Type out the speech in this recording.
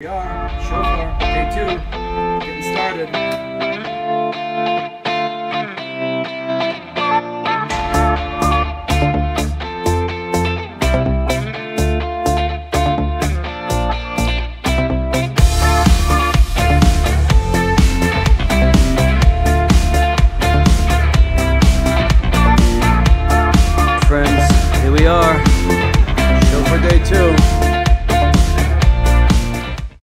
we are, Shofar, day two, getting started.